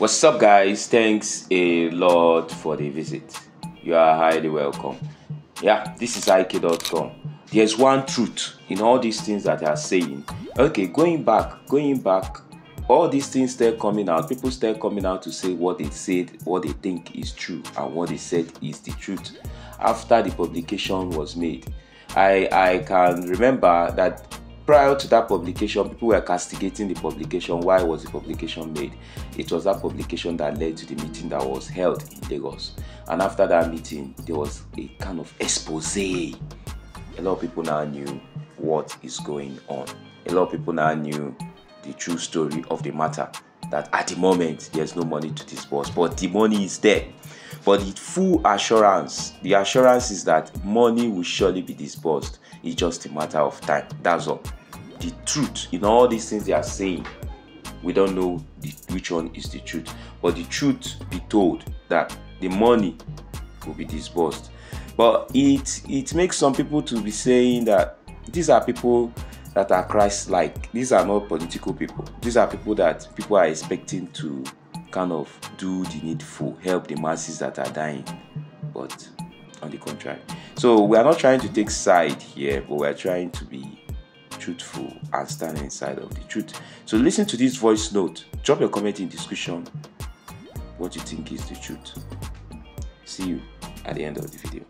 What's up, guys? Thanks a lot for the visit. You are highly welcome. Yeah, this is IK.com. There's one truth in all these things that are saying. Okay, going back, going back, all these things still coming out. People still coming out to say what they said, what they think is true, and what they said is the truth. After the publication was made, I I can remember that prior to that publication, people were castigating the publication. Why was the publication made? It was that publication that led to the meeting that was held in Lagos. And after that meeting, there was a kind of expose. A lot of people now knew what is going on. A lot of people now knew the true story of the matter. That at the moment, there's no money to disburse, but the money is there. But the full assurance, the assurance is that money will surely be disbursed. It's just a matter of time. That's all. The truth in all these things they are saying, we don't know the, which one is the truth. But the truth be told that the money will be disbursed. But it it makes some people to be saying that these are people that are Christ-like. These are not political people. These are people that people are expecting to kind of do the needful, help the masses that are dying. But on the contrary. So we are not trying to take side here, but we are trying to be truthful and stand inside of the truth. So listen to this voice note. Drop your comment in description what you think is the truth. See you at the end of the video.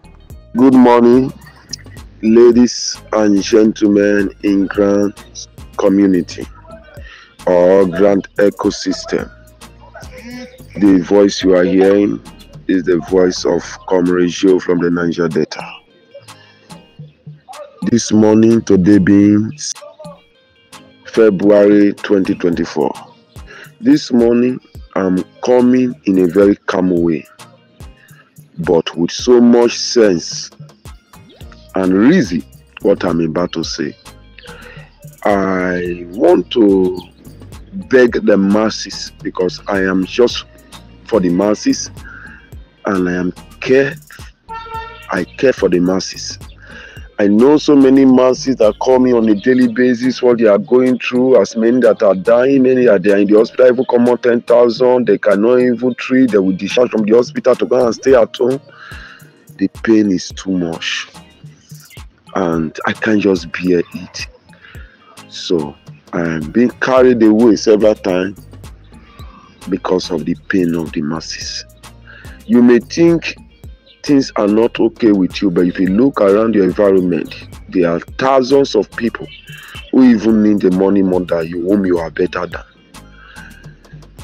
Good morning, ladies and gentlemen in Grand community or Grand ecosystem. The voice you are hearing is the voice of Comrade Joe from the Niger Delta. This morning, today being February 2024. This morning, I'm coming in a very calm way, but with so much sense and reason what I'm about to say. I want to beg the masses because I am just for the masses and I am care I care for the masses. I know so many masses that call me on a daily basis what they are going through, as many that are dying, many are in the hospital, even come on 10,000, they cannot even treat, they will discharge from the hospital to go and stay at home. The pain is too much and I can't just bear it. So I'm being carried away several times because of the pain of the masses. You may think things are not okay with you, but if you look around your environment, there are thousands of people who even need the money more than you, whom you are better than.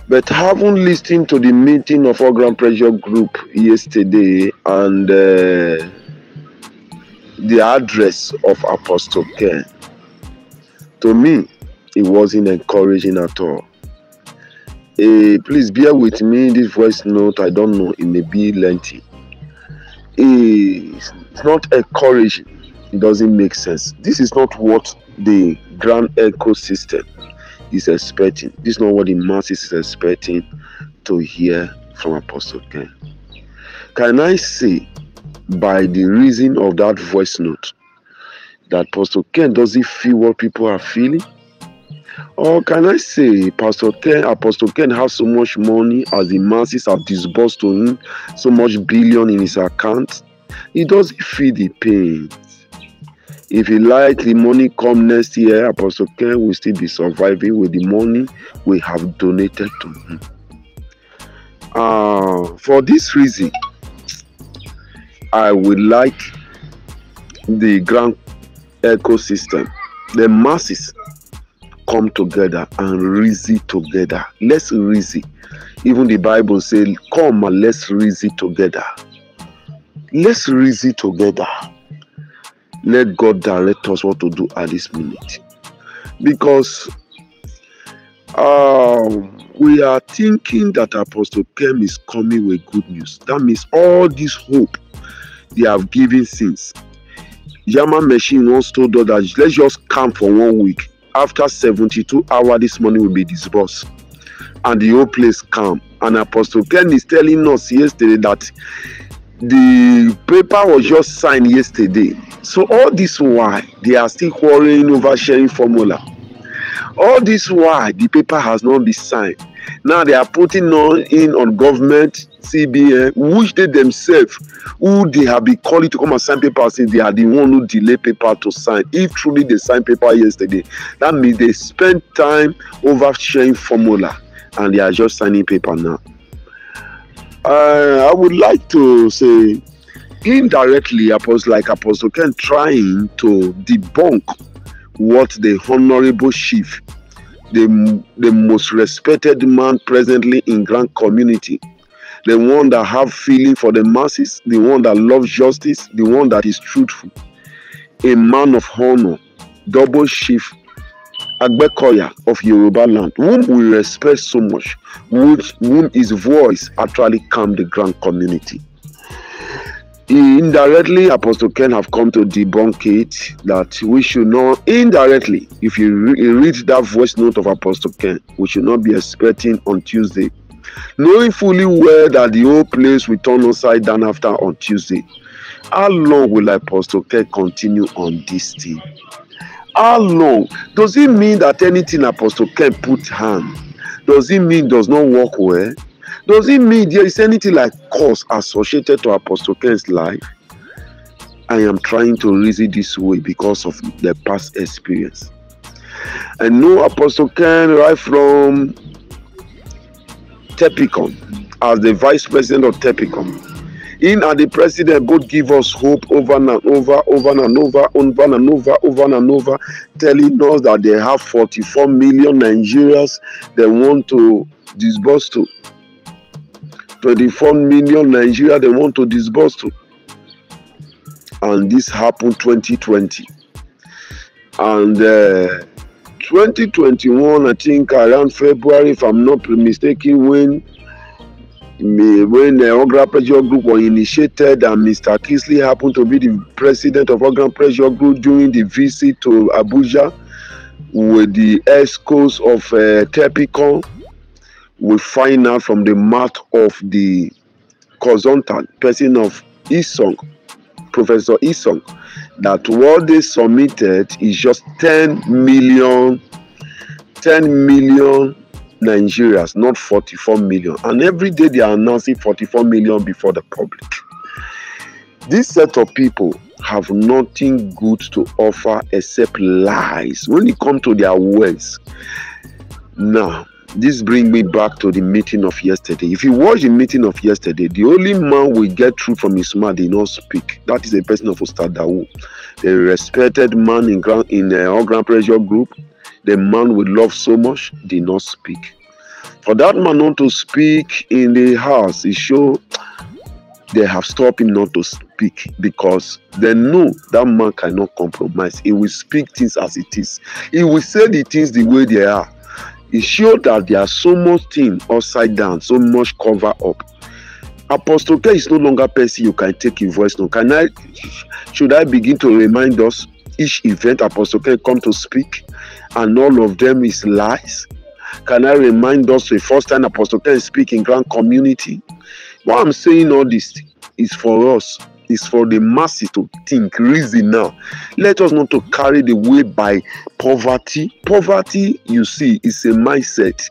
But having listened to the meeting of our Grand Pressure Group yesterday and uh, the address of Apostle Ken, to me, it wasn't encouraging at all. Uh, please bear with me. This voice note, I don't know, it may be lengthy. It's not encouraging. It doesn't make sense. This is not what the grand ecosystem is expecting. This is not what the masses is expecting to hear from Apostle Ken. Can I say, by the reason of that voice note, that Apostle Ken doesn't feel what people are feeling? Or can I say Pastor Ken, Apostle Ken has so much money as the masses have disbursed to him, so much billion in his account? He doesn't feel the pain. If he like the money come next year, Apostle Ken will still be surviving with the money we have donated to him. Uh, for this reason, I would like the grand ecosystem, the masses come together and reason together. Let's reason. Even the Bible says, Come and let's reason together. Let's reason together. Let God direct us what to do at this minute. Because um, we are thinking that Apostle Ken is coming with good news. That means all this hope they have given since. Yama machine once told us that let's just come for one week after 72 hours this money will be disbursed. And the whole place calm. And apostle ken is telling us yesterday that the paper was just signed yesterday. So all this why they are still quarreling over sharing formula. All this why the paper has not been signed Now they are putting on in on government CBN, which they themselves, who they have been calling to come and sign paper, saying they are the one who delay paper to sign. If truly they signed paper yesterday, that means they spent time over sharing formula and they are just signing paper now. Uh, I would like to say indirectly, Apostle like Apostle Ken trying to debunk what the honorable chief, the, the most respected man presently in Grand Community, the one that have feeling for the masses, the one that loves justice, the one that is truthful, a man of honor, double chief Agbekoya of Yoruba land, whom we respect so much, which, whom his voice actually calmed the grand community. Indirectly, Apostle Ken have come to debunk it that we should not, indirectly, if you re- read that voice note of Apostle Ken, we should not be expecting on Tuesday, knowing fully well that the whole place will turn upside down after on Tuesday. How long will Apostle Ken continue on this thing? How long? Does it mean that anything Apostle Ken put hand? Does it mean does not work well? Does it mean there is anything like cause associated to Apostle Ken's life? I am trying to reason this way because of the past experience. I know Apostle Ken right from Tepicon as the vice president of Tepicon. In and the president both give us hope over and over, over and over, over and over, over and over, telling us that they have 44 million Nigerians they want to disburse to. 24 million Nigeria they want to disburse to. And this happened 2020. And uh, 2021, I think around February, if I'm not mistaken, when when the Ogra Pressure Group was initiated and Mr. Kisley happened to be the president of Ogra Pressure Group during the visit to Abuja with the escorts of uh, Tepicon, we find out from the mouth of the consultant, person of Isong, Professor Isong, that what they submitted is just 10 million, 10 million Nigerians, not 44 million. And every day they are announcing 44 million before the public. This set of people have nothing good to offer except lies when it comes to their words. Now, this brings me back to the meeting of yesterday. If you watch the meeting of yesterday, the only man we get through from his mouth did not speak. That is a person of Ustadawu, the respected man in grand in uh, our grand pressure group. The man we love so much did not speak. For that man not to speak in the house, it show they have stopped him not to speak because they know that man cannot compromise. He will speak things as it is. He will say the things the way they are. It showed that there are so much thing upside down, so much cover up. Apostle K is no longer person you can take in voice now. Can I should I begin to remind us each event Apostle K come to speak and all of them is lies? Can I remind us the first time Apostle K speak in grand community? Why I'm saying all this is for us is for the masses to think, reason now. Let us not to carry the way by poverty. Poverty, you see, is a mindset,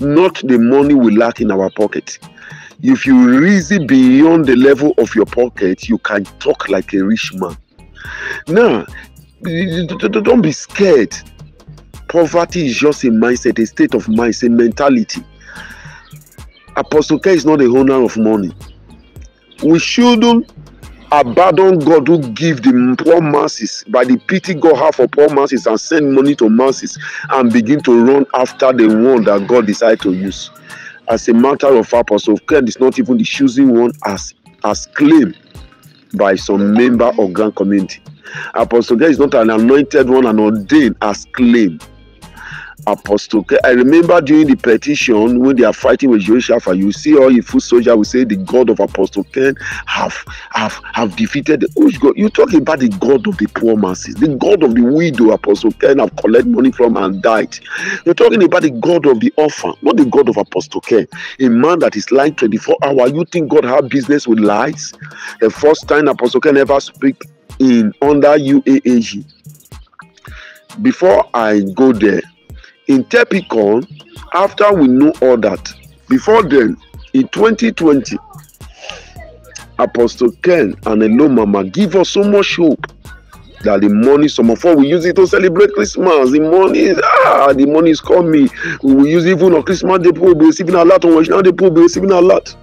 not the money we lack in our pocket. If you reason beyond the level of your pocket, you can talk like a rich man. Now, don't be scared. Poverty is just a mindset, a state of mind, a mentality. Apostle K is not the owner of money. We shouldn't abandon God who give the poor masses by the pity God have for poor masses and send money to masses and begin to run after the one that God decided to use. As a matter of fact, Apostle Ken is not even the choosing one as as claimed by some member of Grand Community. Apostle Ken is not an anointed one and ordained as claimed. Apostle I remember during the petition when they are fighting with Jehoshaphat, you see all the foot soldier will say the God of Apostle Ken have have have defeated the which God. You talking about the God of the poor masses, the God of the widow Apostle Ken have collected money from and died. You're talking about the God of the orphan, not the God of Apostle Ken. A man that is lying 24 hours. You think God have business with lies? The first time Apostle Ken ever speak in under UAAG. Before I go there, in Tepicon, after we know all that, before then, in 2020, Apostle Ken and Hello Mama give us so much hope that the money, some of us we use it to celebrate Christmas. The money ah, the money is coming. We use even on Christmas Day, people will be receiving a lot. On National Day, people will be receiving a lot.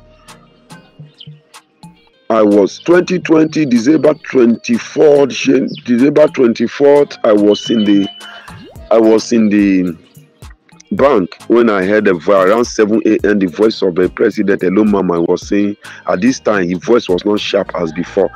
I was 2020 December 24th, December 24th. I was in the, I was in the bank when I heard the around 7 a.m. the voice of the president Hello Mama was saying at this time his voice was not sharp as before.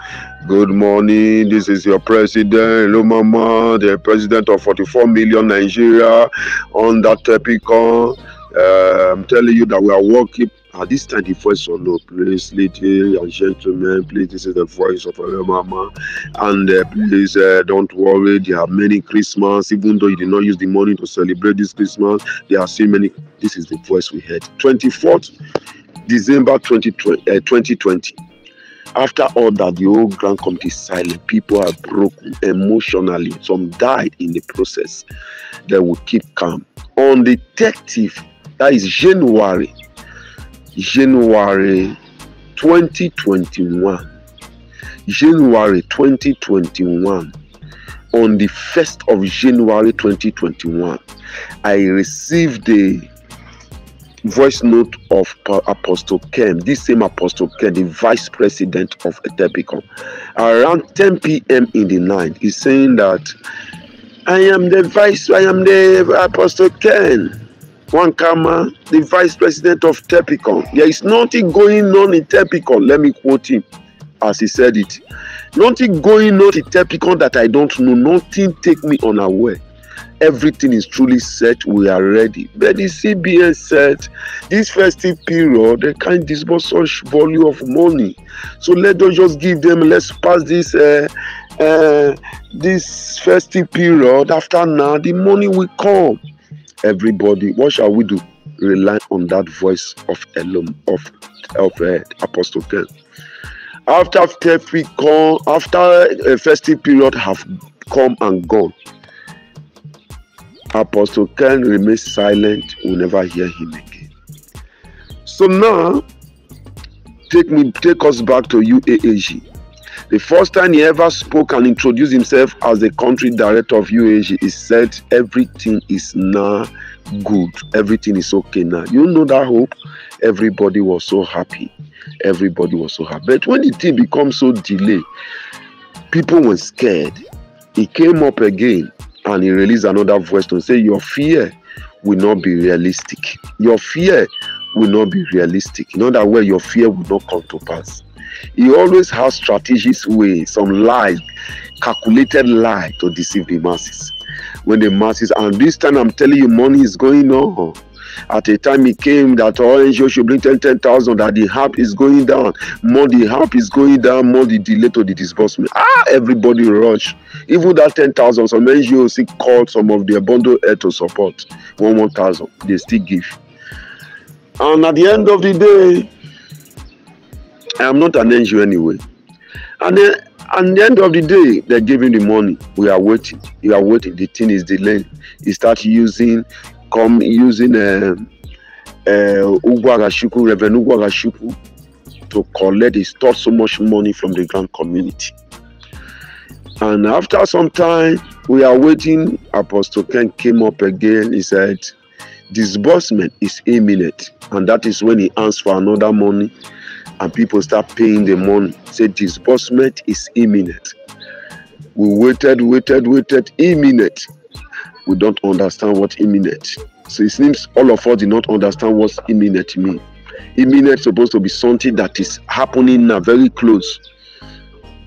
Good morning, this is your president, Hello Mama, the president of 44 million Nigeria on that Tepicon. I'm telling you that we are working at this time, the voice of no, please, ladies and gentlemen, please, this is the voice of our mama. And uh, please uh, don't worry, there are many Christmas, even though you did not use the money to celebrate this Christmas, there are so many. This is the voice we heard. 24th December 2020. Uh, 2020. After all that, the whole Grand Committee is silent. People are broken emotionally. Some died in the process. They will keep calm. On the 30th, that is January January 2021. January 2021. On the 1st of January 2021, I received the voice note of Apostle Ken, this same Apostle Ken, the vice president of Etepicon. Around 10 p.m. in the night, he's saying that I am the vice, I am the Apostle Ken. Wankama, the vice president of Tepicon. There is nothing going on in Tepicon. Let me quote him as he said it. Nothing going on in Tepicon that I don't know. Nothing take me unaware. Everything is truly set. We are ready. But the CBN said this festive period they can't disburse such volume of money. So let us just give them. Let's pass this. Uh, uh, this festive period after now the money will come everybody. What shall we do? Rely on that voice of Elom of of uh, apostle ken. After Tepicon, after a festive period have come and gone apostle ken remains silent. We will never hear him again. So now take me take us back to uaag the first time he ever spoke and introduced himself as the country director of UAG, he said, Everything is now good. Everything is okay now. You know that hope? Everybody was so happy. Everybody was so happy. But when the thing becomes so delayed, people were scared. He came up again and he released another voice to say, Your fear will not be realistic. Your fear will not be realistic. In other words, your fear will not come to pass. He always has strategies way, some lies, calculated lie to deceive the masses. When the masses, and this time I'm telling you, money is going on. At a time it came that orange should bring 10, 10,000, that the help is going down. More the help is going down, more the delay to the disbursement. Ah, everybody rush. Even that 10,000, some NGOs called some of their bundle air to support. One, 1,000. They still give. And at the end of the day, I am not an NGO anyway. And then at the end of the day, they're giving the money. We are waiting. You are waiting. The thing is delaying. You start using, come using uh, uh, Ugwagashuku, Reverend Ugwagashuku to collect. He stole so much money from the grand community. And after some time, we are waiting. Apostle Ken came up again. He said, disbursement is imminent. And that is when he asked for another money and people start paying the money. Say disbursement is imminent. We waited, waited, waited, imminent. We don't understand what imminent. So it seems all of us did not understand what imminent mean. Imminent is supposed to be something that is happening now, very close.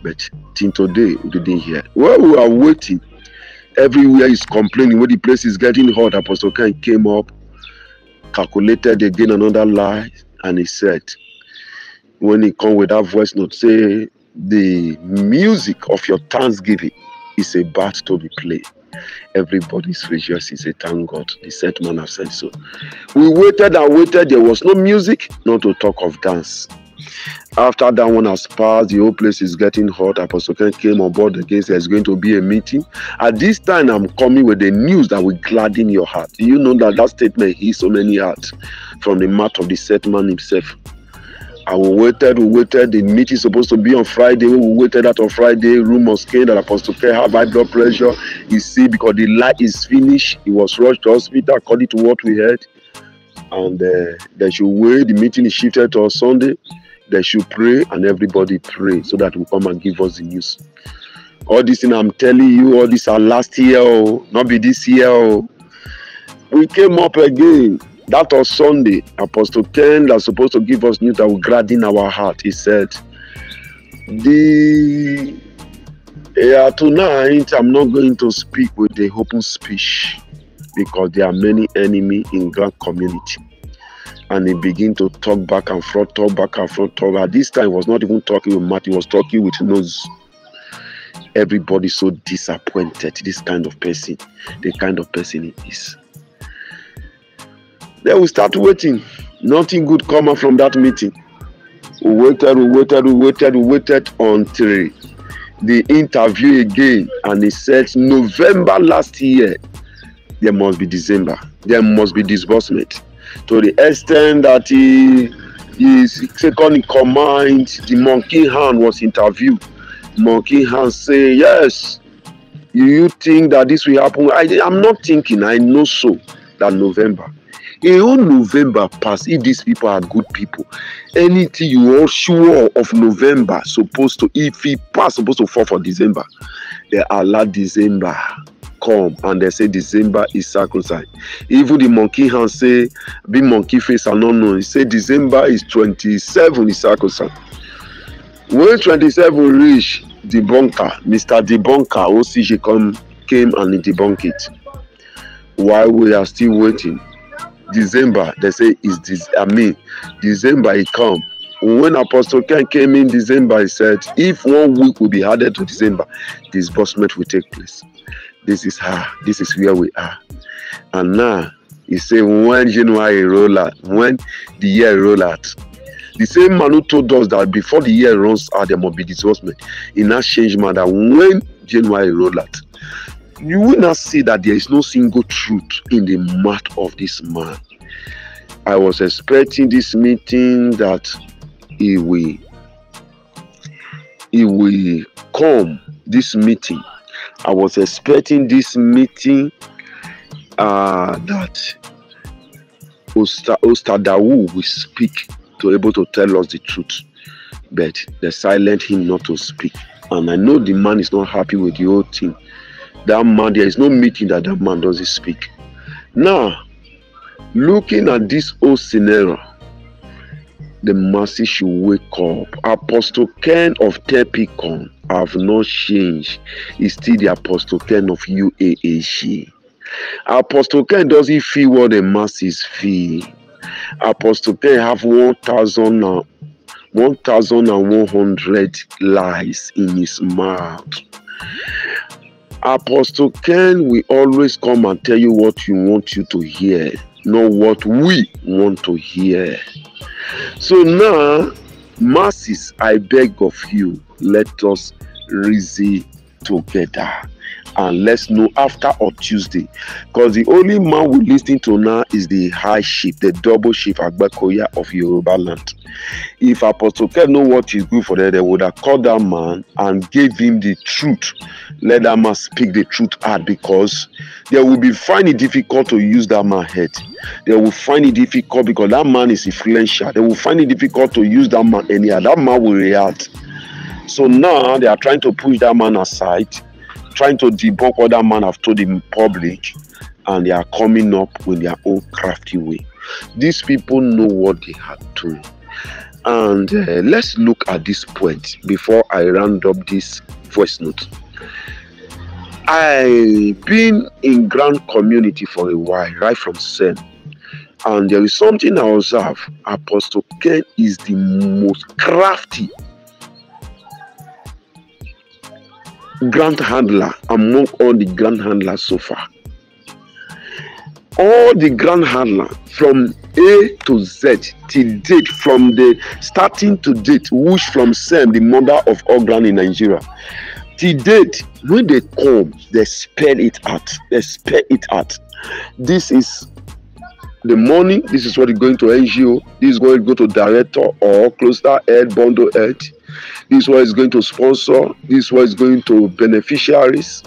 But till today, we didn't hear. While we are waiting, everywhere is complaining. When the place is getting hot, Apostle Ken came up, calculated again another lie, and he said, when he come with that voice note, say the music of your thanksgiving is about to be played. Everybody's rejoicing. Say, thank God. The set man have said so. We waited and waited. There was no music, not to talk of dance. After that one has passed, the whole place is getting hot. Apostle Ken came on board again. There's going to be a meeting. At this time, I'm coming with the news that will gladden your heart. You know that that statement hit so many hearts from the mouth of the set man himself. I we waited, we waited. The meeting is supposed to be on Friday. We waited that on Friday. Rumors came that Apostle K had high blood pressure. You see, because the light is finished, he was rushed to hospital according to what we heard. And uh, they should wait. The meeting is shifted to Sunday. They should pray and everybody pray so that will come and give us the news. All this thing I'm telling you, all this are last year, oh, not be this year. Oh. We came up again that was Sunday. Apostle Ken that's supposed to give us news that will gladden our heart. He said, The yeah, tonight I'm not going to speak with the open speech because there are many enemy in Grand community. And he began to talk back and forth, talk back and forth, talk. At this time, was not even talking with Matt, he was talking with nose. Everybody so disappointed. This kind of person, the kind of person he is. Then we start waiting. Nothing good come out from that meeting. We waited, we waited, we waited, we waited until the interview again. And he said, November last year, there must be December. There must be disbursement. To the extent that he his second in command, the monkey hand was interviewed. Monkey hand say, Yes, you think that this will happen? I, I'm not thinking, I know so that November a whole november pass if these people are good people anything you all sure of november supposed to if e pass supposed to fall for december they allow december come and they say december is sacrosanct. Even the monkey hand say big monkey face i no know he say december is twenty-seven is sacrosanct. When twenty-seven reach debunker mr debunker ocj come came and he debunk it. While we are still waiting December, they say is this I mean December he come. When Apostle Ken came in December, he said, if one week will be added to December, disbursement will take place. This is how, this is where we are. And now he said when January roll out, when the year roll out. The same man who told us that before the year runs out, there must be disbursement. He now changed man that when January roll out, you will not see that there is no single truth in the mouth of this man. I was expecting this meeting that he will he will come this meeting. I was expecting this meeting uh, that Osta, Ostadawu will speak to able to tell us the truth, but they silent him not to speak. And I know the man is not happy with the whole thing that man, there is no meeting that that man doesn't speak. Now, looking at this whole scenario, the masses should wake up. Apostle Ken of Tepicon have not changed. He's still the Apostle Ken of UAAG. Apostle Ken doesn't feel what the masses feel. Apostle Ken have 1,000 uh, 1,100 lies in his mouth. Apostle Ken will always come and tell you what you want you to hear, not what we want to hear. So now, masses, I beg of you, let us reason together and let's know after or Tuesday. Because the only man we listening to now is the high chief, the double chief Agbakoya of Yoruba land. If Apostle Ken know what is good for them, they would have called that man and gave him the truth. Let that man speak the truth out because they will be find it difficult to use that man head. They will find it difficult because that man is influential. They will find it difficult to use that man anyhow. That man will react. So now they are trying to push that man aside trying to debunk what that man have told the public and they are coming up with their own crafty way. These people know what they are doing. And uh, let's look at this point before I round up this voice note. I've been in grand community for a while, right from Sen. And there is something I observe. Apostle Ken is the most crafty grand handler among all the grand handlers so far. All the grand handler from A to Z till date from the starting to date, whoosh from Sem, the mother of all ground in Nigeria. Till date, when they come, they spell it out. They spell it out. This is the money. This is what is going to NGO. This is going to go to director or cluster head, bundle head. This is what is going to sponsor. This is what is going to beneficiaries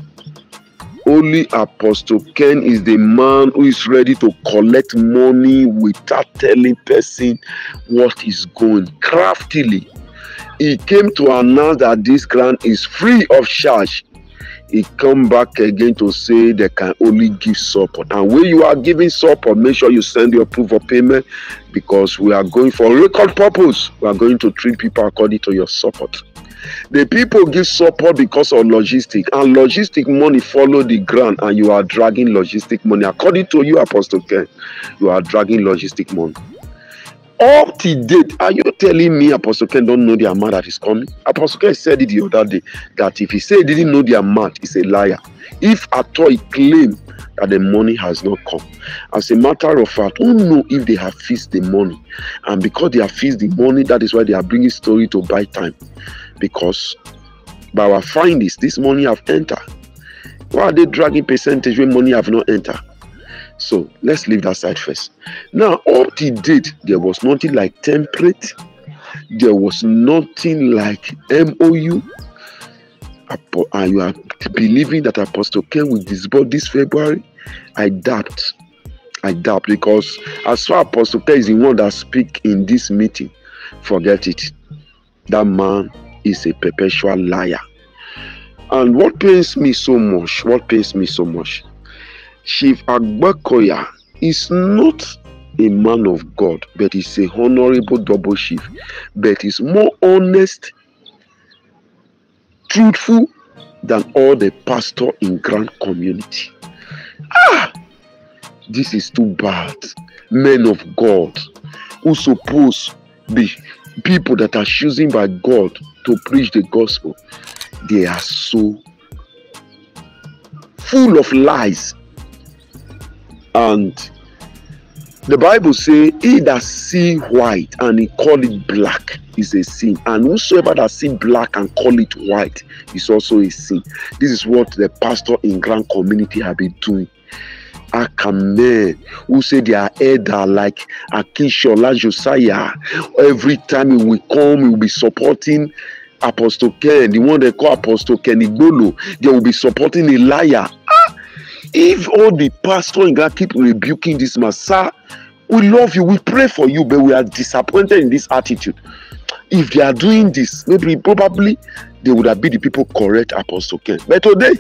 only apostle ken is the man who is ready to collect money without telling person what is going craftily he came to announce that this grant is free of charge he come back again to say they can only give support. And when you are giving support make sure you send your proof of payment because we are going for record purpose. We are going to treat people according to your support. The people give support because of logistic and logistic money follow the ground and you are dragging logistic money. According to you apostle ken you are dragging logistic money up to date. Are you telling me apostle ken don't know the amount that is coming? Apostle ken said it the other day that if he say he didn't know the amount he's a liar. If at all he claim that the money has not come. As a matter of fact who know if they have fixed the money? And because they have fixed the money that is why they are bringing story to buy time. Because by our findings this money have entered. Why are they dragging percentage when money have not entered so let's leave that side first. Now up to date there was nothing like template. There was nothing like mou and you are believing that apostle ken will disburse this february? I doubt. I doubt because as far as apostle ken is the one that speak in this meeting forget it. That man is a perpetual liar. And what pains me so much, what pains me so much, Chief Agbakoya is not a man of God, but he's a honorable double chief, but he's more honest, truthful than all the pastor in grand community. Ah, this is too bad. Men of God who suppose be people that are chosen by God to preach the gospel, they are so full of lies. And the Bible say, he that see white and he call it black is a sin. And whosoever that see black and call it white is also a sin. This is what the pastor in grand community have been doing. Akame, who say they are elder like Akishola Josiah. Every time he will come, he will be supporting Apostle Ken, the one they call Apostle Ken Igbolo. They will be supporting a liar. Ah, if all the pastor in God keep rebuking this master, we love you, we pray for you, but we are disappointed in this attitude. If they are doing this, maybe probably they would have been the people correct Apostle Ken. But today,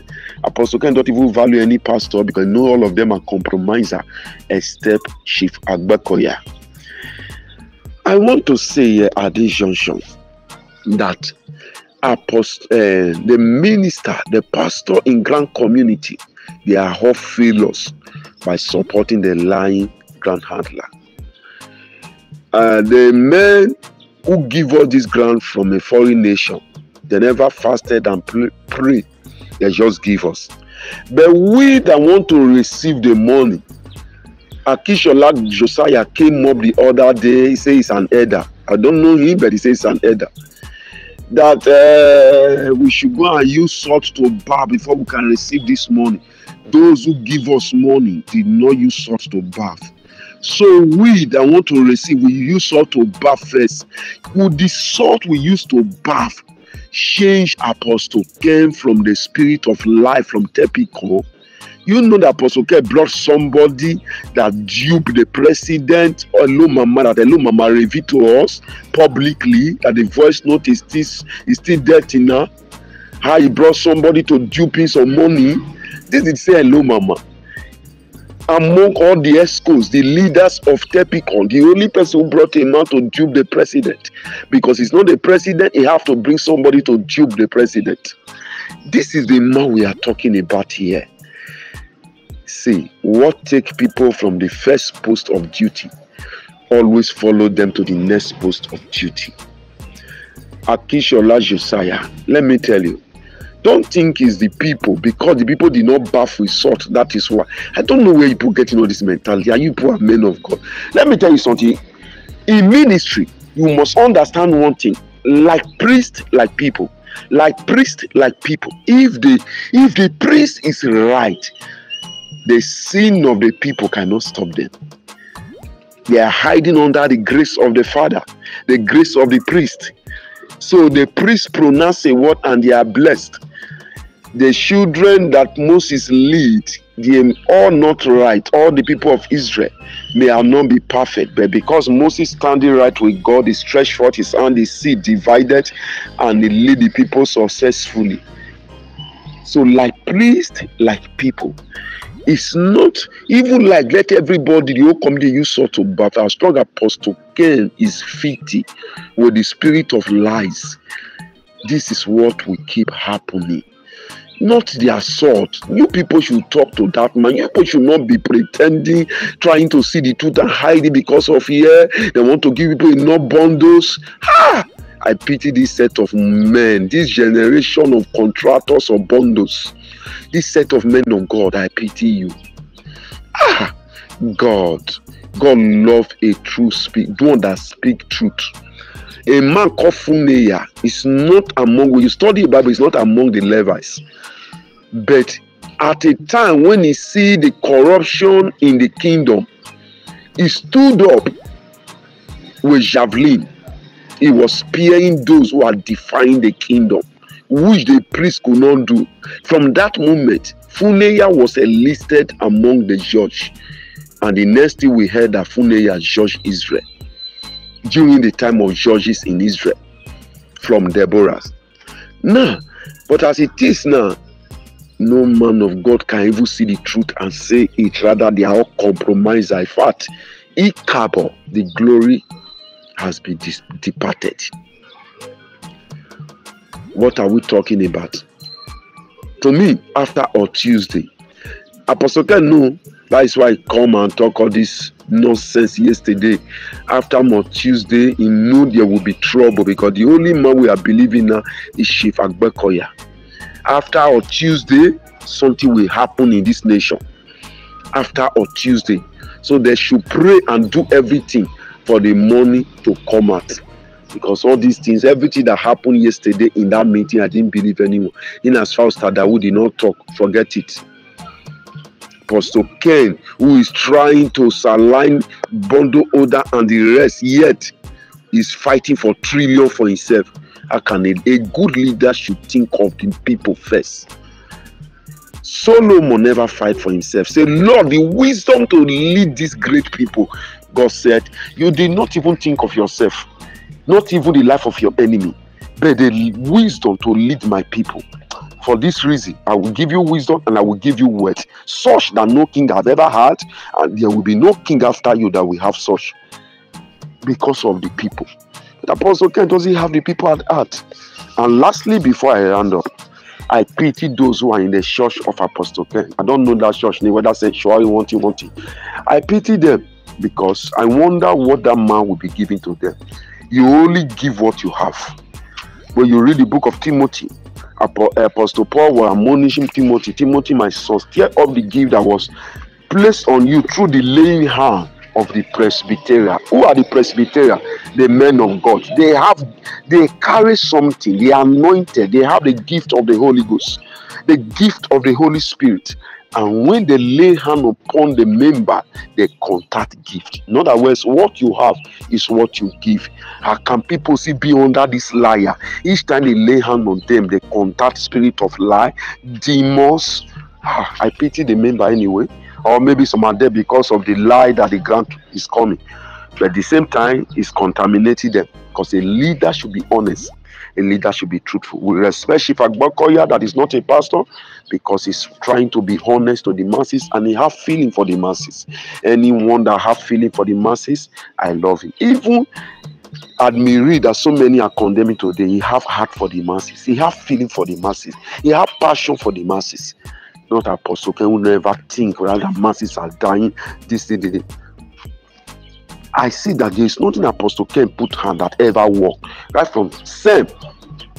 Apostle Ken don't even value any pastor because know all of them are compromiser except Chief Agbakoya. I want to say uh, at this junction that apostle, uh, the minister, the pastor in grand community, they are all failures by supporting the lying grand handler. Uh, the men who give all this grant from a foreign nation they never fasted and pray, They just give us. But we that want to receive the money, Akishola Josiah came up the other day. He says he's an elder. I don't know him, but he says he's an elder. That uh, we should go and use salt to bar before we can receive this money. Those who give us money did not use salt to bath. So we that want to receive, we use salt to bath first. With the salt we use to bath, change apostle came from the spirit of life from Tepico. You know that Apostle K brought somebody that duped the president. Hello, Mama, that hello, Mama revealed to us publicly that the voice note is still, is still dirty now. How he brought somebody to him some money. This is say hello, Mama among all the escorts, the leaders of Tepicon, the only person who brought him out to dupe the president. Because he's not the president, he have to bring somebody to dupe the president. This is the man we are talking about here. See, what take people from the first post of duty always follow them to the next post of duty. Akishola Josiah, let me tell you, Don't think it's the people because the people did not bath with salt. That is why. I don't know where you people getting all this mentality. Are you poor men of God? Let me tell you something. In ministry, you must understand one thing. Like priest, like people. Like priest, like people. If the if the priest is right, the sin of the people cannot stop them. They are hiding under the grace of the Father, the grace of the priest. So the priest pronounce a word and they are blessed. The children that Moses lead, they are not right. All the people of Israel may not be perfect, but because Moses standing right with God, he stretched forth his hand, the sea divided, and he lead the people successfully. So, like priest, like people, it's not even like let everybody the whole community use sort of but our strong apostle Ken is 50 with the spirit of lies. This is what will keep happening. Not the assault. You people should talk to that man. You people should not be pretending, trying to see the truth and hide it because of here. They want to give people enough bundles. Ha! I pity this set of men, this generation of contractors or bundles. This set of men of God, I pity you. Ah, God, God love a true speak, one that speak truth. A man called Funeya is not among, when you study the Bible, it's not among the Levites. But at a time when he see the corruption in the kingdom, he stood up with javelin. He was spearing those who are defying the kingdom which the priest could not do. From that moment, Funeya was enlisted among the judge. And the next thing we heard that Funeya judged Israel during the time of judges in Israel from Deborah. Now, but as it is now, no man of God can even see the truth and say it. Rather, they are all compromised. In fact, Ikabo, the glory has been departed. What are we talking about? To me, after or Tuesday, Apostle Ken know that is why I come and talk all this nonsense yesterday. After more Tuesday, he knew there will be trouble because the only man we are believing now is Chief Agbekoya. After or Tuesday, something will happen in this nation. After or Tuesday. So they should pray and do everything for the money to come out because all these things, everything that happened yesterday in that meeting, I didn't believe anyone. In as far as Tadawu did not talk, forget it. Apostle Ken, who is trying to saline bundle order and the rest, yet is fighting for trillion for himself. How can a, a good leader should think of the people first? Solomon never fight for himself. Say, Lord, the wisdom to lead these great people. God said, You did not even think of yourself not even the life of your enemy, but the wisdom to lead my people. For this reason, I will give you wisdom and I will give you words, such that no king has ever had, and there will be no king after you that will have such because of the people. But Apostle Ken doesn't have the people at heart. And lastly, before I round up, I pity those who are in the church of Apostle Ken. I don't know that church name, whether say sure you want you want it. I pity them because I wonder what that man will be giving to them you only give what you have. When you read the book of Timothy, Apostle Paul was admonishing Timothy, Timothy, my son, tear up the gift that was placed on you through the laying hand of the presbyteria. Who are the presbyteria? The men of God. They have, they carry something. They are anointed. They have the gift of the Holy Ghost, the gift of the Holy Spirit. And when they lay hand upon the member, they contact gift. In other words, what you have is what you give. How can people see be under this liar? Each time they lay hand on them, they contact spirit of lie, demons. Ah, I pity the member anyway. Or maybe some are there because of the lie that the grant is coming. But at the same time, it's contaminating them. Because a leader should be honest a leader should be truthful. We respect Chief Agbakoya that is not a pastor because he's trying to be honest to the masses and he have feeling for the masses. Anyone that have feeling for the masses, I love him. Even admire that so many are condemning today. He have heart for the masses. He have feeling for the masses. He have passion for the masses. Not apostle can never think rather masses are dying. This, this, this. I see that there is nothing Apostle can put hand that ever work. Right from Sem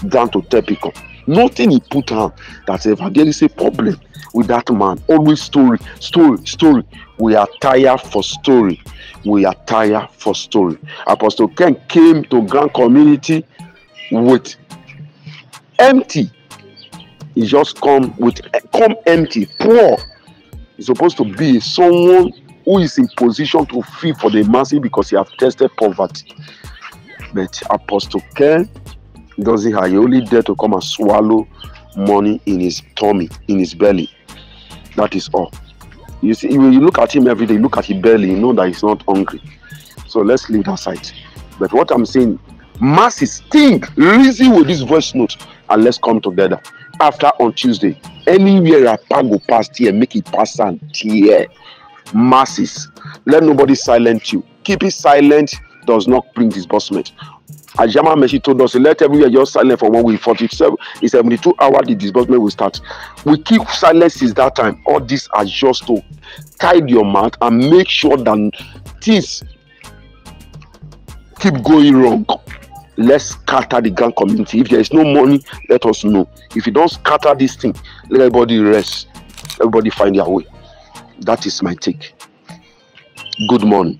down to Tepicon. Nothing he put on that ever there is a problem with that man. Always story, story, story. We are tired for story. We are tired for story. Apostle Ken came to Grand Community with empty. He just come with come empty, poor. He's supposed to be someone who is in position to feel for the masses because he have tested poverty. But Apostle Ken doesn't have he only there to come and swallow money in his tummy, in his belly. That is all. You see, when you look at him every day, look at his belly, you know that he's not hungry. So let's leave that side. But what I'm saying, masses think, reason with this voice note, and let's come together. After on Tuesday, anywhere a pag go past here, make it pass and here. Masses, let nobody silence you. Keep it silent does not bring disbursement. Ajama Meshi told us, let everywhere just silent for one week. 47 is 72 hours, the disbursement will start. We keep silent since that time. All these are just to guide your mouth and make sure that things keep going wrong. Let's scatter the gang community. If there is no money, let us know. If you don't scatter this thing, let everybody rest. Everybody find their way. That is my take. Good morning.